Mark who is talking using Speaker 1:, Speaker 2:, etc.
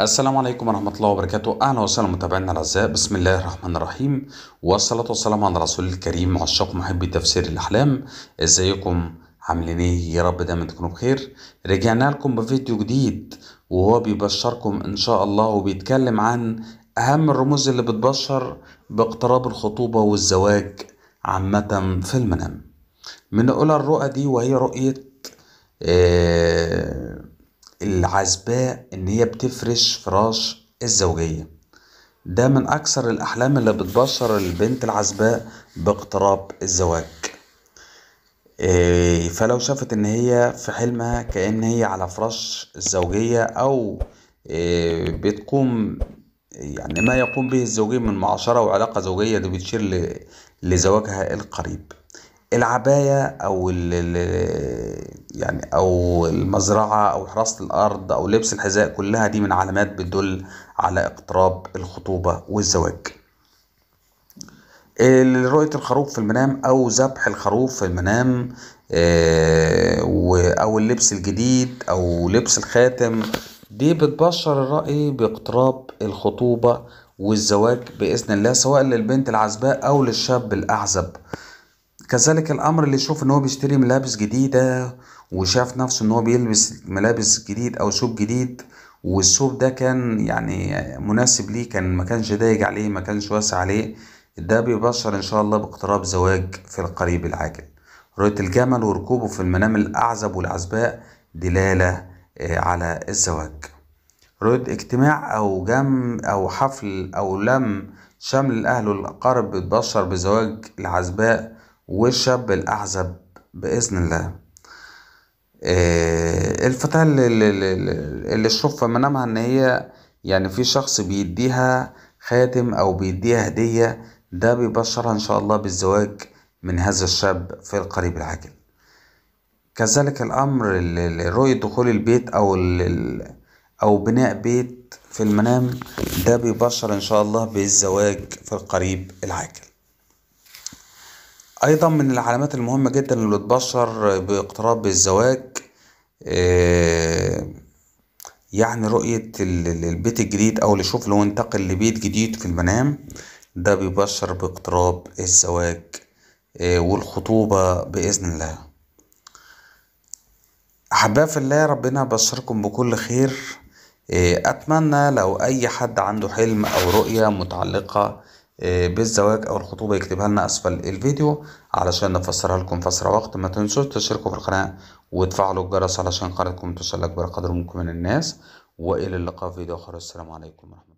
Speaker 1: السلام عليكم ورحمة الله وبركاته. أهلا وسهلا متابعينا الأعزاء. بسم الله الرحمن الرحيم. والصلاة والسلام على رسول الكريم عشاق محبي تفسير الأحلام. إزيكم؟ عاملين إيه؟ يا رب دايما تكونوا بخير. رجعنا لكم بفيديو جديد وهو بيبشركم إن شاء الله وبيتكلم عن أهم الرموز اللي بتبشر باقتراب الخطوبة والزواج عامة في المنام. من أولى الرؤى دي وهي رؤية آه العزباء إن هي بتفرش فراش الزوجية. ده من أكثر الأحلام اللي بتبشر البنت العزباء باقتراب الزواج. إيه فلو شافت إن هي في حلمها كأن هي على فراش الزوجية أو إيه بتقوم يعني ما يقوم به الزوجين من معاشرة وعلاقة زوجية دي بتشير لزواجها القريب. العباية أو يعني أو المزرعة أو حراسة الأرض أو لبس الحذاء كلها دي من علامات بتدل على اقتراب الخطوبة والزواج. رؤية الخروف في المنام أو ذبح الخروف في المنام أو اللبس الجديد أو لبس الخاتم دي بتبشر الرأي باقتراب الخطوبة والزواج بإذن الله سواء للبنت العزباء أو للشاب الأعزب. كذلك الأمر اللي يشوف إن هو بيشتري ملابس جديدة وشاف نفسه إن هو بيلبس ملابس جديد أو ثوب جديد والثوب ده كان يعني مناسب ليه كان ما كانش ضايق عليه ما كانش واسع عليه ده بيبشر إن شاء الله باقتراب زواج في القريب العاجل. رؤية الجمل وركوبه في المنام الأعزب والعزباء دلالة على الزواج. رؤية اجتماع أو جم أو حفل أو لم شمل الاهل والاقارب بتبشر بزواج العزباء والشاب الأعزب بإذن الله. الفتاة اللي, اللي في منامها إن هي يعني في شخص بيديها خاتم أو بيديها هدية ده بيبشرها إن شاء الله بالزواج من هذا الشاب في القريب العاجل. كذلك الأمر رؤية دخول البيت أو أو بناء بيت في المنام ده بيبشر إن شاء الله بالزواج في القريب العاجل. أيضا من العلامات المهمة جدا اللي بتبشر باقتراب الزواج يعني رؤية البيت الجديد أو اللي يشوف لو انتقل لبيت جديد في المنام ده بيبشر باقتراب الزواج والخطوبة بإذن الله. أحباء في الله ربنا بشركم بكل خير. أتمنى لو أي حد عنده حلم أو رؤية متعلقة بالزواج أو الخطوبة يكتبها لنا أسفل الفيديو علشان نفسرها لكم في أسرع وقت. ما تنسوش تشتركوا في القناة وتفعلوا الجرس علشان قناتكم توصل لأكبر قدر ممكن من الناس. وإلى اللقاء في فيديو آخر. السلام عليكم ورحمة